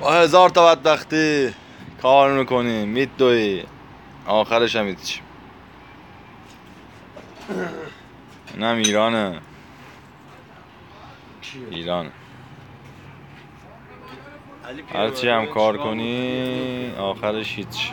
با هزار تا بدبختی. کار می‌کنی میدوی. آخرش هم هیچ اینم ایرانه. ایران. هرچی هم کار کنی آخرش هیچ.